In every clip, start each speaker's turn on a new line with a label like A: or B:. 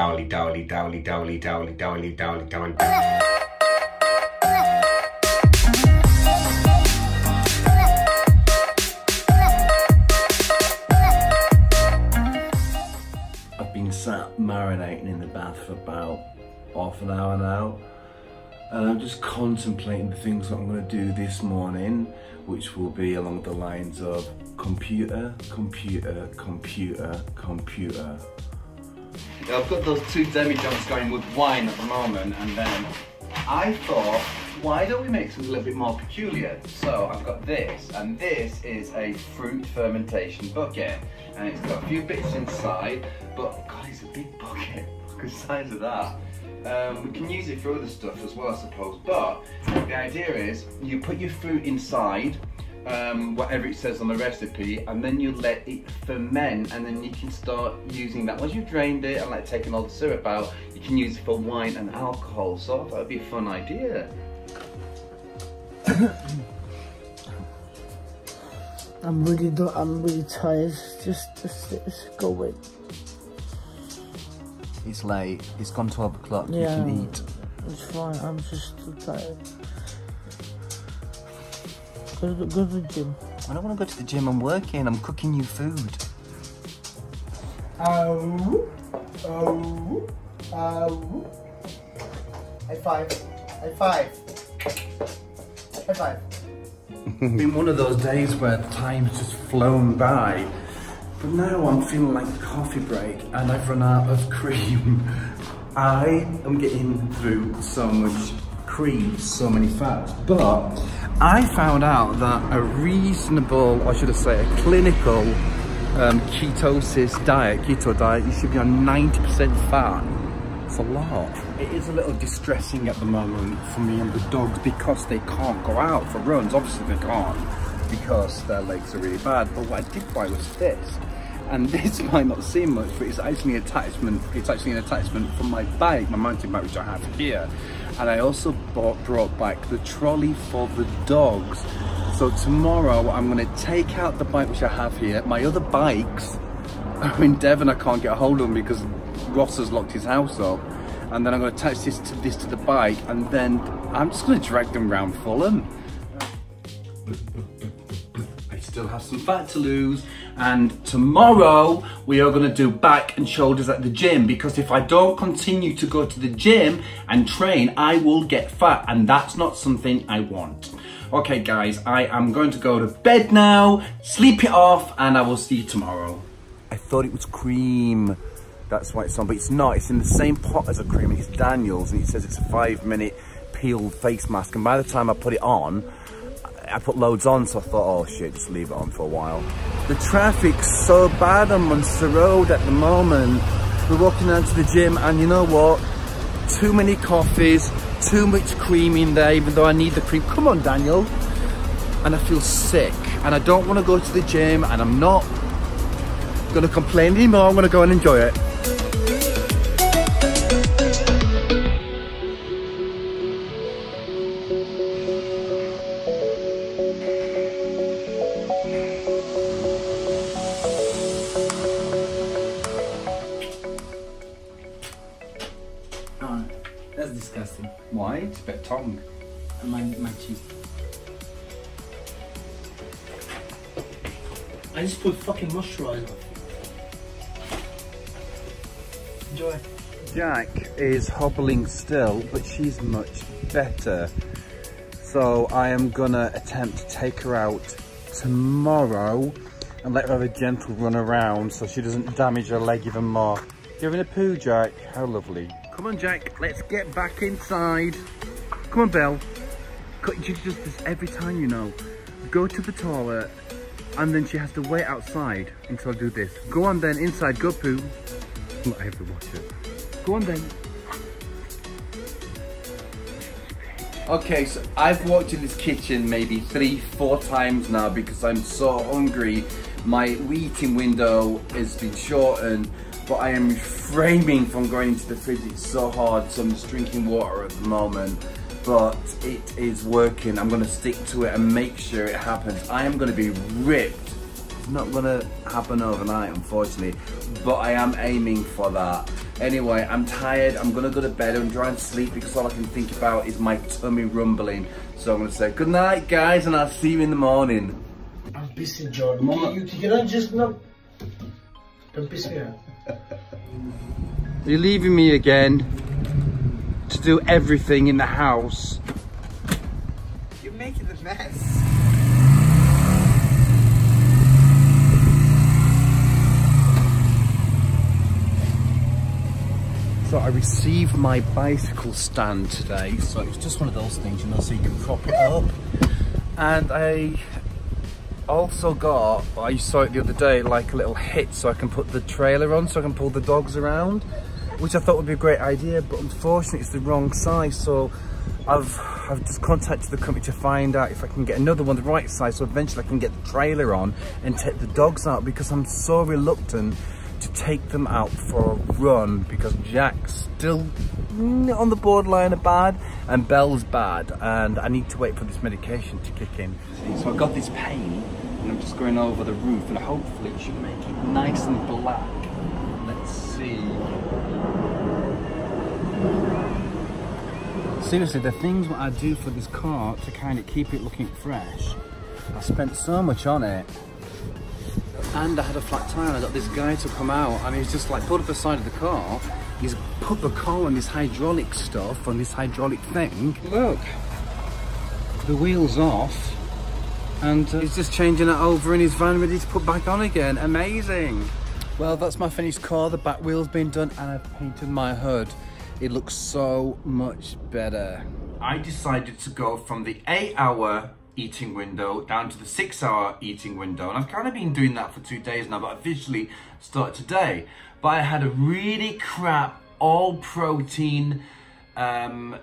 A: Dowly, dowly, dowly, dowly, dowly, dowly, dowly, dowly.
B: I've been sat marinating in the bath for about half an hour now. And I'm just contemplating the things that I'm going to do this morning, which will be along the lines of computer, computer, computer, computer.
C: I've got those two demi-johns going with wine at the moment, and then I thought, why don't we make something a little bit more peculiar? So I've got this, and this is a fruit fermentation bucket, and it's got a few bits inside, but God, it's a big bucket. Look at the size of that. Um, we can use it for other stuff as well, I suppose. But the idea is, you put your fruit inside, um, whatever it says on the recipe, and then you let it ferment, and then you can start using that. Once you've drained it and like taken all the syrup out, you can use it for wine and alcohol. So that would be a fun idea.
D: I'm really do I'm really tired. Just just, just go away.
C: It's late. It's gone 12 o'clock.
D: Yeah.
C: You can eat.
D: It's fine. I'm just too tired. Go to, go to the gym.
C: I don't want to go to the gym. I'm working. I'm cooking you food.
E: Oh, oh, oh. High five. High five. High five.
B: been one of those days where time's just flown by. But now I'm feeling like a coffee break and I've run out of cream. I am getting through so much cream, so many fats. But I found out that a reasonable, or should I say a clinical um, ketosis diet, keto diet, you should be on 90% fat. It's a lot. It is a little distressing at the moment for me and the dogs because they can't go out for runs. Obviously they can't because their legs are really bad. But what I did buy was this. And this might not seem much, but it's actually an attachment. It's actually an attachment from my bike, my mountain bike, which I have here. And I also bought, brought back the trolley for the dogs. So tomorrow I'm gonna take out the bike which I have here. My other bikes are in Devon. I can't get a hold of them because Ross has locked his house up. And then I'm gonna attach this to this to the bike, and then I'm just gonna drag them around Fulham. I still have some fat to lose and tomorrow we are going to do back and shoulders at the gym because if I don't continue to go to the gym and train I will get fat and that's not something I want. Okay guys, I am going to go to bed now, sleep it off and I will see you tomorrow. I thought it was cream. That's why it's on, but it's not. It's in the same pot as a cream. It's Daniel's and it says it's a five minute peeled face mask. And by the time I put it on, I put loads on, so I thought, oh shit, just leave it on for a while. The traffic's so bad on Munster Road at the moment. We're walking down to the gym and you know what? Too many coffees, too much cream in there, even though I need the cream. Come on, Daniel. And I feel sick and I don't want to go to the gym and I'm not gonna complain anymore. I'm gonna go and enjoy it.
F: Fucking moisturizer. Enjoy.
B: Jack is hobbling still, but she's much better. So I am gonna attempt to take her out tomorrow and let her have a gentle run around so she doesn't damage her leg even more. You're having a poo, Jack? How lovely. Come on, Jack, let's get back inside. Come on, Belle. She does this every time, you know. Go to the toilet, and then she has to wait outside until I do this. Go on then, inside, go poo. Not ever watch it. Go on then.
C: Okay, so I've walked in this kitchen maybe three, four times now because I'm so hungry. My eating window has been shortened, but I am refraining from going into the fridge. It's so hard, so I'm just drinking water at the moment. But it is working. I'm gonna stick to it and make sure it happens. I am gonna be ripped It's
B: not gonna happen overnight, unfortunately. But I am aiming for that. Anyway, I'm tired. I'm gonna go to bed and try and sleep because all I can think about is my tummy rumbling. So I'm gonna say good night, guys, and I'll see you in the morning.
D: I'm busy, Jordan.
B: Mama.
D: You, you cannot just not. Don't piss me off.
B: You're leaving me again to do everything in the house.
E: You're making the mess.
B: So I received my bicycle stand today. So it's just one of those things, you know, so you can prop it up. And I also got, I saw it the other day, like a little hitch so I can put the trailer on so I can pull the dogs around, which I thought would be a great idea, but unfortunately it's the wrong size. So I've, I've just contacted the company to find out if I can get another one the right size so eventually I can get the trailer on and take the dogs out because I'm so reluctant to take them out for a run because Jack's still on the borderline of bad and Belle's bad and I need to wait for this medication to kick in. So I've got this pain and I'm just going over the roof and hopefully it should make it nice and black. Let's see. Seriously, the things what I do for this car to kind of keep it looking fresh, I spent so much on it. And I had a flat tire and I got this guy to come out and he's just like pulled up the side of the car. He's put the car on this hydraulic stuff on this hydraulic thing. Look. The wheels off and uh, he's just changing it over in his van ready to put back on again. Amazing. Well that's my finished car. The back wheel's been done and I've painted my hood it looks so much better I decided to go from the eight hour eating window down to the six hour eating window. And I've kind of been doing that for two days now, but I officially started today. But I had a really crap, all protein um,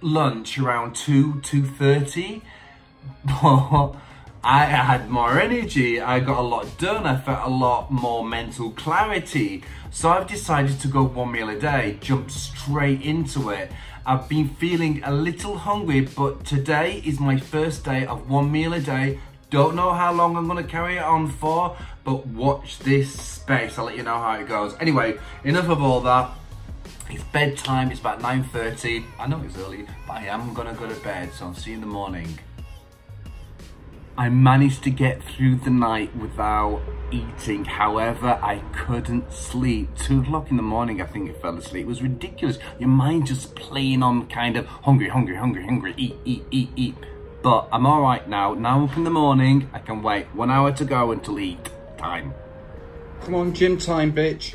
B: lunch around 2, 2.30. I had more energy, I got a lot done, I felt a lot more mental clarity. So I've decided to go one meal a day, jump straight into it. I've been feeling a little hungry, but today is my first day of one meal a day. Don't know how long I'm gonna carry it on for, but watch this space. I'll let you know how it goes. Anyway, enough of all that. It's bedtime, it's about 9.30. I know it's early, but I am gonna go to bed, so I'll see you in the morning. I managed to get through the night without eating. However, I couldn't sleep. Two o'clock in the morning, I think I fell asleep. It was ridiculous. Your mind just playing on kind of hungry, hungry, hungry, hungry, eat, eat, eat, eat. But I'm all right now. Now I'm up in the morning. I can wait one hour to go until eat time. Come on, gym time, bitch.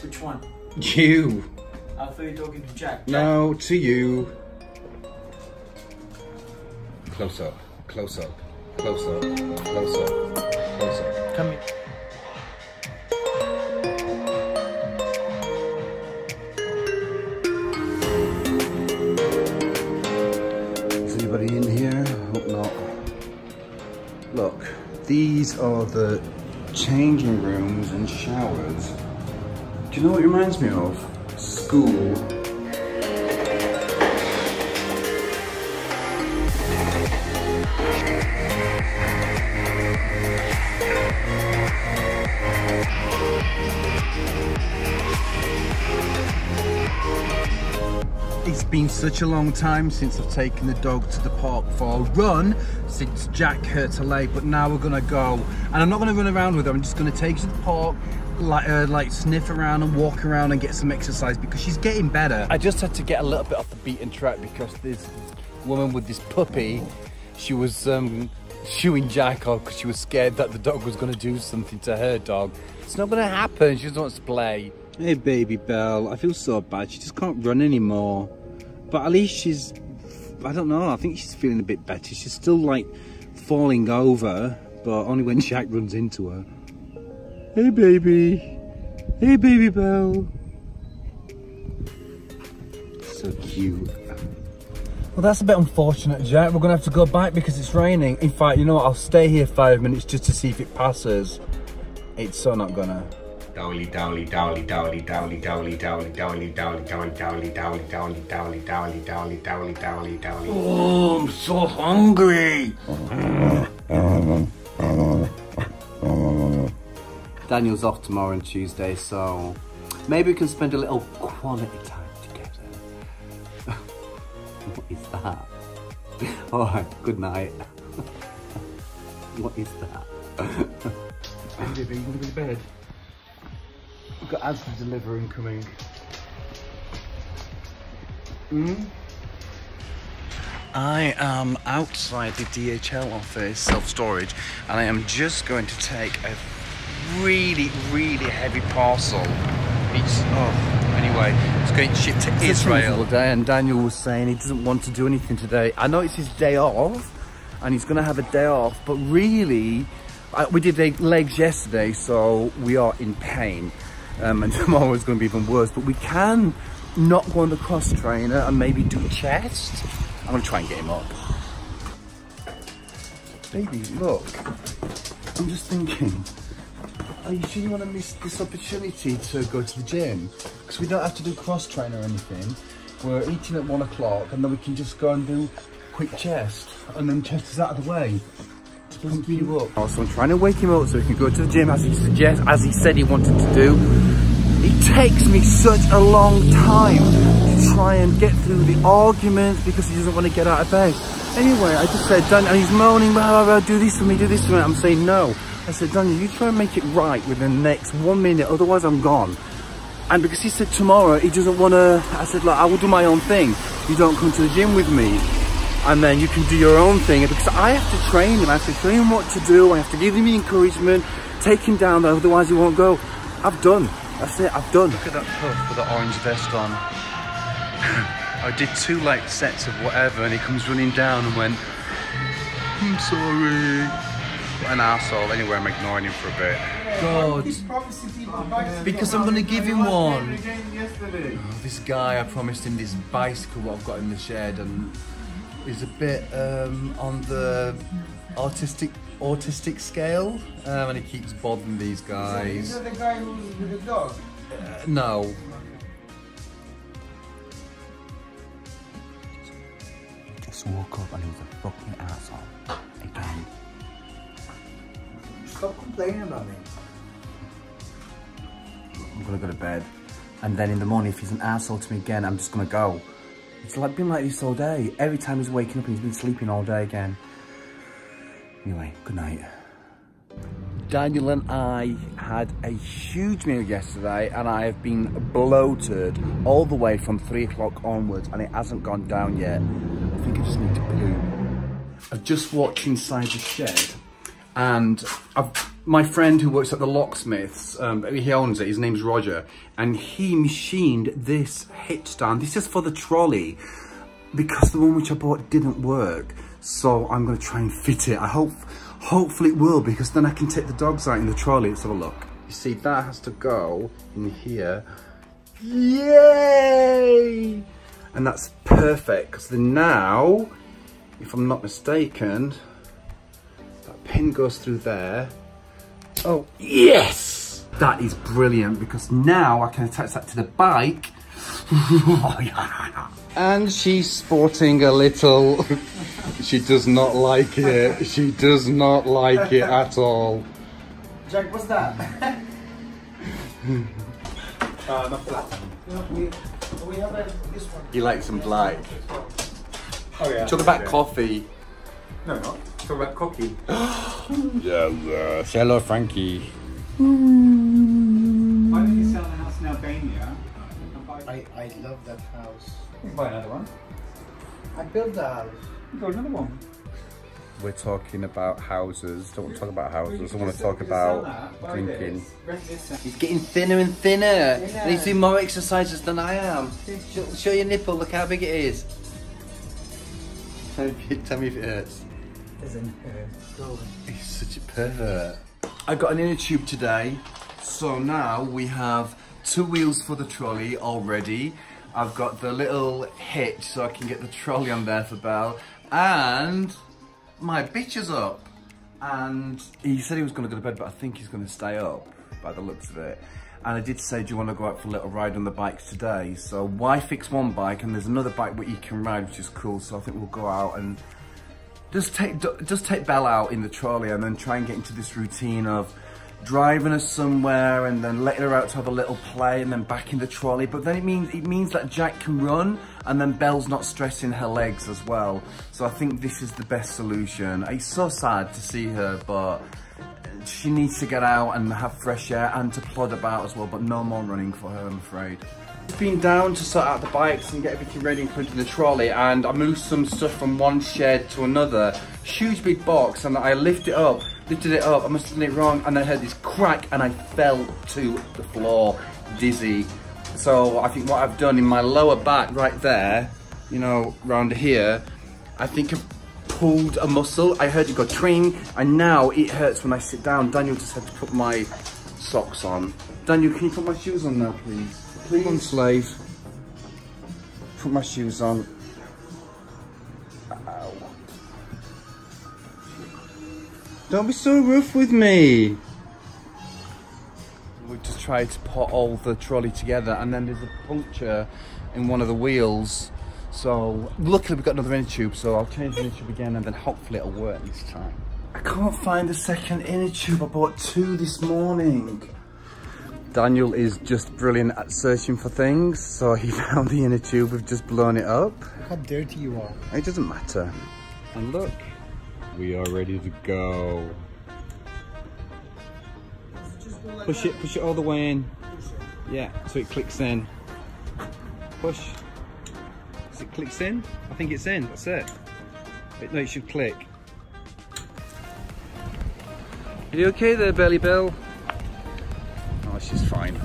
F: Which one?
B: You.
F: I thought you were talking to Jack. Jack.
B: No, to you. Close up, close up, close up, close up, close up.
F: Come here.
B: Is anybody in here? Hope not. Look, these are the changing rooms and showers. Do you know what it reminds me of? School. Been such a long time since I've taken the dog to the park for a run since Jack hurt her leg, but now we're gonna go. And I'm not gonna run around with her, I'm just gonna take her to the park, like, uh, like sniff around and walk around and get some exercise because she's getting better. I just had to get a little bit off the beaten track because this woman with this puppy, she was um, shooing Jack off because she was scared that the dog was gonna do something to her dog. It's not gonna happen, she just wants to play. Hey baby Belle, I feel so bad. She just can't run anymore. But at least she's, I don't know, I think she's feeling a bit better. She's still like falling over, but only when Jack runs into her. Hey baby. Hey baby Belle. So cute. Well, that's a bit unfortunate, Jack. We're gonna have to go back because it's raining. In fact, you know what? I'll stay here five minutes just to see if it passes. It's so not gonna.
A: Dowly, dowly, dowly, dowly, dowly, dowly, dowly, dowly, dowly, dowly, dowly, dowly, dowly, dowly, dowly, dowly, dowly, dowly, dowly.
B: Oh, I'm so hungry. Daniel's off tomorrow and Tuesday, so maybe we can spend a little quality time together. what is that? All right, good night. what is that? Baby, are you gonna be to bed? We've got ads for delivery coming. Mm? I am outside the DHL office, self-storage, and I am just going to take a really, really heavy parcel. It's, oh, anyway, it's going shipped to Israel. Day, and Daniel was saying he doesn't want to do anything today. I know it's his day off, and he's going to have a day off, but really, I, we did legs yesterday, so we are in pain. Um, and tomorrow is going to be even worse, but we can not go on the cross trainer and maybe do chest. I'm gonna try and get him up. Baby, look. I'm just thinking, are you sure you want to miss this opportunity to go to the gym? Because we don't have to do cross train or anything. We're eating at one o'clock and then we can just go and do quick chest. And then chest is out of the way. You up. So I'm trying to wake him up so he can go to the gym as he suggests, as he said he wanted to do. It takes me such a long time to try and get through the arguments because he doesn't want to get out of bed. Anyway, I just said, Daniel, and he's moaning, blah, blah, blah, do this for me, do this for me. I'm saying no. I said, Daniel, you try and make it right within the next one minute, otherwise I'm gone. And because he said tomorrow, he doesn't want to, I said, look, I will do my own thing. You don't come to the gym with me. And then you can do your own thing. Because I have to train him, I have to train him what to do, I have to give him the encouragement, take him down, otherwise he won't go. I've done. That's it, I've done. Look at that puff with the orange vest on. I did two like sets of whatever and he comes running down and went, I'm sorry. What an asshole. Anyway, I'm ignoring him for a bit.
E: God.
B: Because I'm going to give him one. Oh, this guy, I promised him this bicycle what I've got in the shed and he's a bit um, on the artistic autistic scale um, and he keeps bothering these guys.
E: Is that the guy who's with the dog?
B: Uh, no, just woke up and he was a fucking asshole. Again.
E: Stop complaining about me.
B: I'm gonna go to bed. And then in the morning, if he's an asshole to me again, I'm just gonna go. It's like been like this all day. Every time he's waking up he's been sleeping all day again. Anyway, good night. Daniel and I had a huge meal yesterday and I have been bloated all the way from three o'clock onwards and it hasn't gone down yet. I think I just need to poo. I've just walked inside the shed and I've, my friend who works at the locksmiths, um, he owns it, his name's Roger, and he machined this hitch stand. This is for the trolley because the one which I bought didn't work. So I'm gonna try and fit it. I hope Hopefully it will because then I can take the dogs out in the trolley. Let's have a look. You see, that has to go in here. Yay! And that's perfect because then now, if I'm not mistaken, that pin goes through there. Oh, yes! That is brilliant because now I can attach that to the bike. oh. And she's sporting a little she does not like it. She does not like it at all.
E: Jack, what's that?
F: uh, not black.
E: we, we have a, this one.
B: He likes some black.
F: Oh yeah.
B: Talk about coffee.
F: No, not. Talk about cookie.
B: yeah, hello Frankie. Hmm.
F: Why don't you sell the house in Albania?
E: I, I love that house.
F: You can buy another one.
E: I built the house.
F: Go another one.
B: We're talking about houses. Don't want to talk about houses. I want to talk about drinking. He's getting thinner and thinner. And he's doing more exercises than I am. Show, show your nipple. Look how big it is. Tell me, tell me if it hurts.
E: It Doesn't hurt.
B: He's such a pervert. I got an inner tube today. So now we have two wheels for the trolley already. I've got the little hitch so I can get the trolley on there for Belle and my bitch is up. And he said he was going to go to bed, but I think he's going to stay up by the looks of it. And I did say, do you want to go out for a little ride on the bikes today? So why fix one bike and there's another bike where you can ride, which is cool. So I think we'll go out and just take just take Belle out in the trolley and then try and get into this routine of driving her somewhere and then letting her out to have a little play and then back in the trolley. But then it means it means that Jack can run and then Belle's not stressing her legs as well. So I think this is the best solution. It's so sad to see her, but she needs to get out and have fresh air and to plod about as well, but no more running for her, I'm afraid. I've been down to sort out the bikes and get everything ready, including the trolley, and I moved some stuff from one shed to another. Huge big box, and I lifted it up, lifted it up, I must have done it wrong, and I heard this crack, and I fell to the floor, dizzy. So I think what I've done in my lower back right there, you know, round here, I think I've pulled a muscle. I heard it got trained, and now it hurts when I sit down. Daniel just had to put my socks on. Daniel, can you put my shoes on now, please? Please. On, slave. Put my shoes on. Ow. Don't be so rough with me. We just tried to put all the trolley together, and then there's a puncture in one of the wheels. So luckily we've got another inner tube, so I'll change the inner tube again and then hopefully it'll work this time. I can't find the second inner tube. I bought two this morning. Daniel is just brilliant at searching for things, so he found the inner tube. We've just blown it up.
E: Look how dirty you are.
B: It doesn't matter. And look,
A: We are ready to go.
B: push it, push it all the way in. Yeah, so it clicks in. Push. It clicks in, I think it's in, that's it. It should click. Are you okay there, Belly Bell? Oh, she's fine.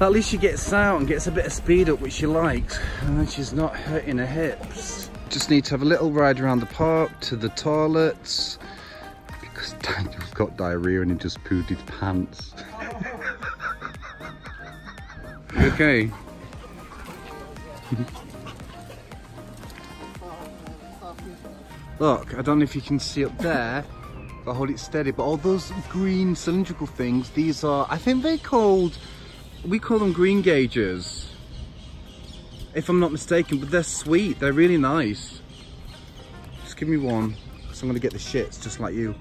B: At least she gets out and gets a bit of speed up, which she likes, and then she's not hurting her hips. Just need to have a little ride around the park to the toilets because Daniel's got diarrhea and he just pooed his pants. Okay? Look, I don't know if you can see up there, but hold it steady, but all those green cylindrical things, these are, I think they're called, we call them greengages. If I'm not mistaken, but they're sweet, they're really nice. Just give me one, because I'm gonna get the shits just like you.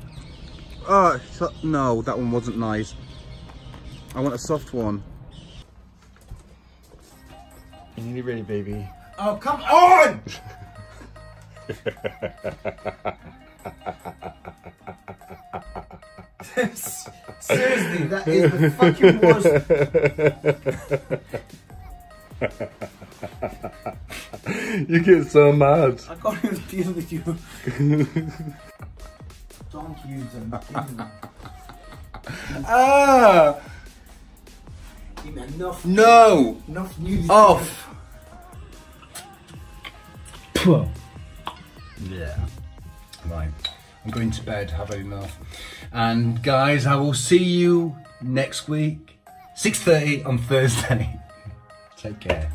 B: Oh, no, that one wasn't nice. I want a soft one. You nearly ready, baby.
E: Oh, come on! Seriously, that is the fucking worst.
A: You get so mad.
E: I can't even deal with you. Don't use them.
B: Ah!
E: Enough.
B: No!
E: Enough nudity.
B: Off! Yeah. Right. I'm going to bed. Have enough. And guys, I will see you next week, 6.30 on Thursday. Take care.